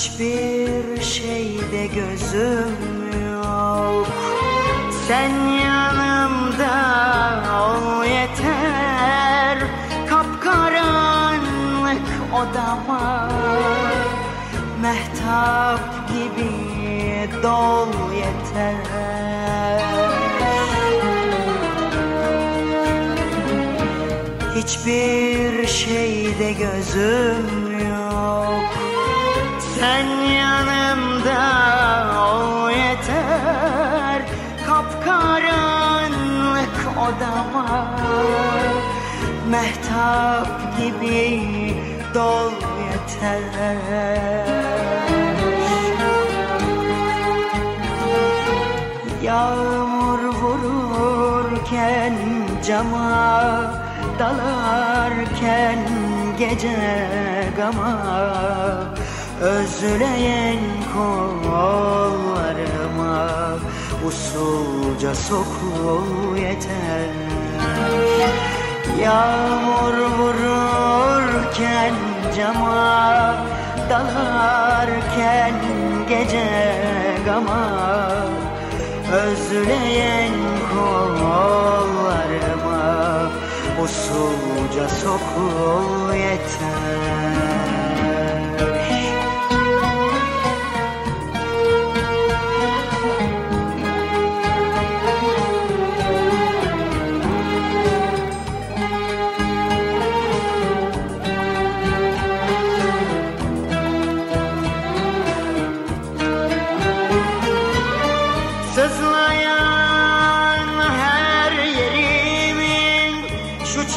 hiçbir şeyde gözüm yok. Sen yanımda ol yeter. Kapkaranlık odama. Mehtap gibi dol yeter. Hiçbir şeyde gözüm sen yanımda ol yeter. Kapkaranlık odama Mehtap gibi dol yeter. Yağmur vururken cama Dalarken gece gama Özleyen kollarıma Usulca sokul yeter. Yağmur vururken cama Dalarken gece gama. Özleyen kollarıma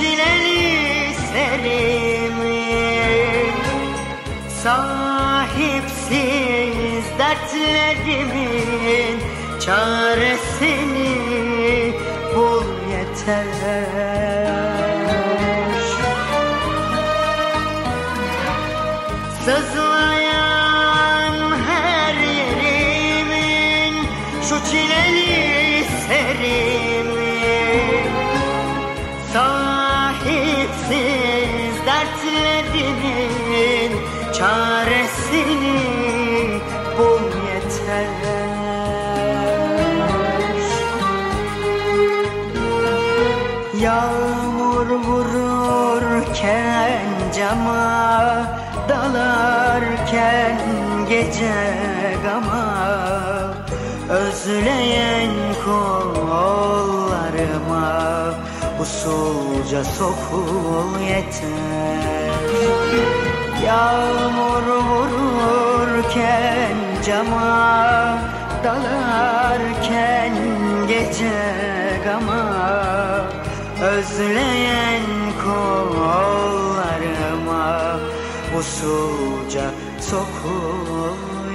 Şu çileli serimin Sahipsiz dertlerimin Çaresini bul yeter. Sızlayan her yerimin Şu çileli serimin Sahipsiz Çaresini bul yeter. Yağmur vururken cama Dalarken gece gama Özleyen kollarıma Usulca sokul yeter Yağmur vururken cama Dalarken gece gama. Özleyen kollarıma Usulca sokul